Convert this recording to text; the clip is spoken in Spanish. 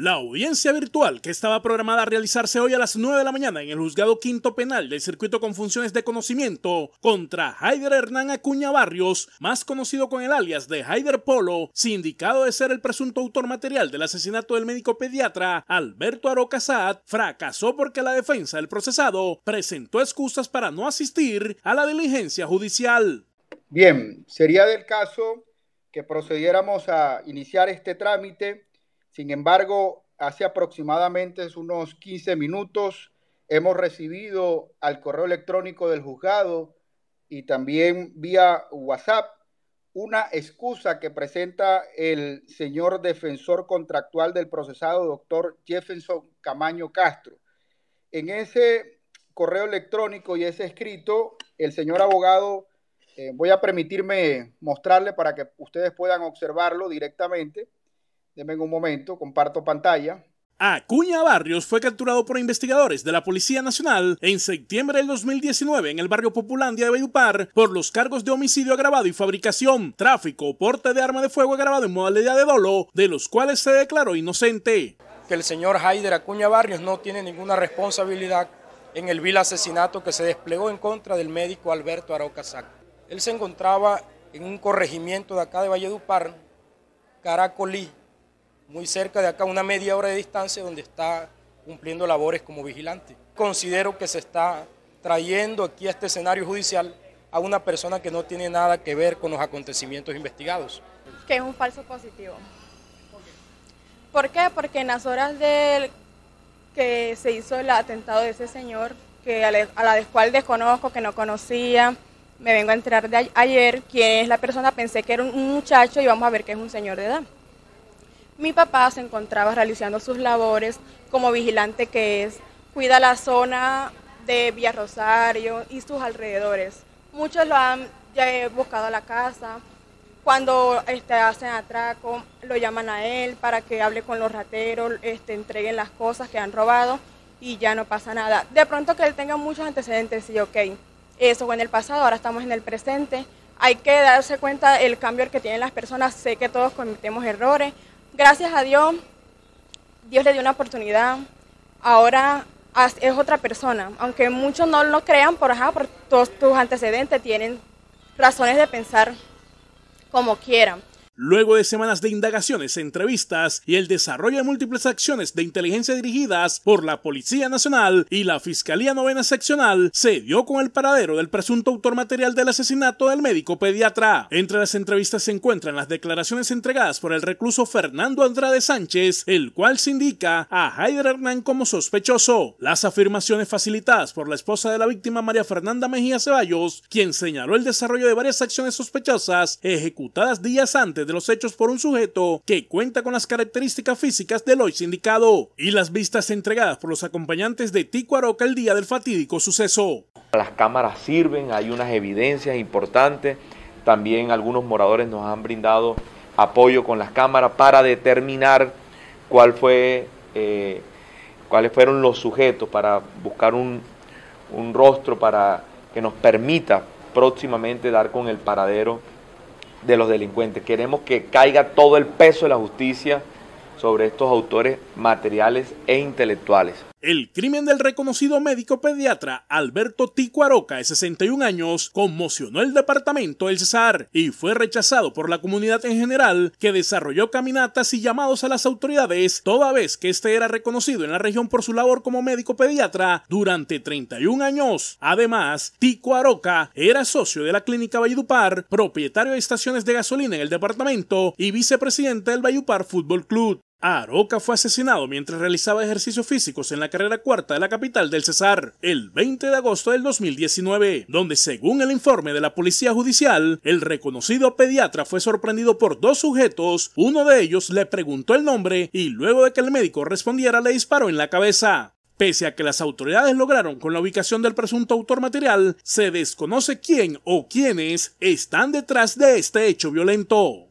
La audiencia virtual que estaba programada a realizarse hoy a las 9 de la mañana en el juzgado quinto penal del circuito con funciones de conocimiento contra Haider Hernán Acuña Barrios, más conocido con el alias de Haider Polo, sindicado de ser el presunto autor material del asesinato del médico pediatra Alberto Aroca fracasó porque la defensa del procesado presentó excusas para no asistir a la diligencia judicial. Bien, sería del caso que procediéramos a iniciar este trámite sin embargo, hace aproximadamente unos 15 minutos hemos recibido al correo electrónico del juzgado y también vía WhatsApp una excusa que presenta el señor defensor contractual del procesado, doctor Jefferson Camaño Castro. En ese correo electrónico y ese escrito, el señor abogado, eh, voy a permitirme mostrarle para que ustedes puedan observarlo directamente Deme un momento, comparto pantalla. Acuña Barrios fue capturado por investigadores de la Policía Nacional en septiembre del 2019 en el barrio Populandia de Bayupar por los cargos de homicidio agravado y fabricación, tráfico, porte de arma de fuego agravado en modalidad de dolo, de los cuales se declaró inocente. Que el señor Haider Acuña Barrios no tiene ninguna responsabilidad en el vil asesinato que se desplegó en contra del médico Alberto Aroca Él se encontraba en un corregimiento de acá de Valledupar, Caracolí, muy cerca de acá, una media hora de distancia, donde está cumpliendo labores como vigilante. Considero que se está trayendo aquí a este escenario judicial a una persona que no tiene nada que ver con los acontecimientos investigados. Que es un falso positivo. ¿Por qué? Porque en las horas del que se hizo el atentado de ese señor, que a la, cual desconozco, que no conocía, me vengo a enterar de ayer quién es la persona, pensé que era un muchacho y vamos a ver que es un señor de edad. Mi papá se encontraba realizando sus labores como vigilante que es, cuida la zona de Villa Rosario y sus alrededores. Muchos lo han ya buscado a la casa. Cuando este, hacen atraco, lo llaman a él para que hable con los rateros, este, entreguen las cosas que han robado y ya no pasa nada. De pronto que él tenga muchos antecedentes, sí, ok, eso fue en el pasado, ahora estamos en el presente. Hay que darse cuenta el cambio que tienen las personas. Sé que todos cometemos errores, gracias a Dios, Dios le dio una oportunidad. Ahora es otra persona. Aunque muchos no lo crean, por, ajá, por todos tus antecedentes tienen razones de pensar como quieran. Luego de semanas de indagaciones, entrevistas y el desarrollo de múltiples acciones de inteligencia dirigidas por la Policía Nacional y la Fiscalía Novena Seccional, se dio con el paradero del presunto autor material del asesinato del médico pediatra. Entre las entrevistas se encuentran las declaraciones entregadas por el recluso Fernando Andrade Sánchez, el cual se indica a Haider Hernán como sospechoso. Las afirmaciones facilitadas por la esposa de la víctima María Fernanda Mejía Ceballos, quien señaló el desarrollo de varias acciones sospechosas ejecutadas días antes de los hechos por un sujeto que cuenta con las características físicas del hoy sindicado y las vistas entregadas por los acompañantes de Tico Aroca el día del fatídico suceso. Las cámaras sirven, hay unas evidencias importantes, también algunos moradores nos han brindado apoyo con las cámaras para determinar cuál fue, eh, cuáles fueron los sujetos para buscar un, un rostro para que nos permita próximamente dar con el paradero de los delincuentes. Queremos que caiga todo el peso de la justicia sobre estos autores materiales e intelectuales. El crimen del reconocido médico pediatra Alberto Tico Aroca, de 61 años, conmocionó el departamento del Cesar y fue rechazado por la comunidad en general, que desarrolló caminatas y llamados a las autoridades, toda vez que este era reconocido en la región por su labor como médico pediatra durante 31 años. Además, Tico Aroca era socio de la clínica Valledupar, propietario de estaciones de gasolina en el departamento y vicepresidente del Valledupar Fútbol Club. Aroca fue asesinado mientras realizaba ejercicios físicos en la carrera cuarta de la capital del Cesar el 20 de agosto del 2019, donde según el informe de la Policía Judicial, el reconocido pediatra fue sorprendido por dos sujetos, uno de ellos le preguntó el nombre y luego de que el médico respondiera le disparó en la cabeza. Pese a que las autoridades lograron con la ubicación del presunto autor material, se desconoce quién o quiénes están detrás de este hecho violento.